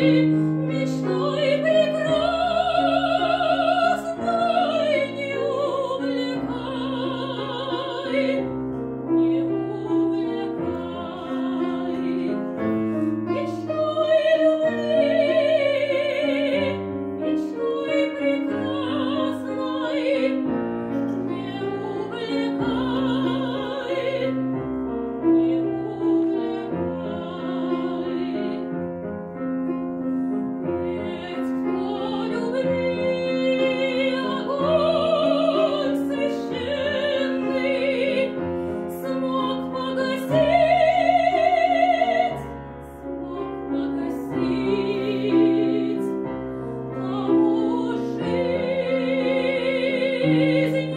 you. amazing.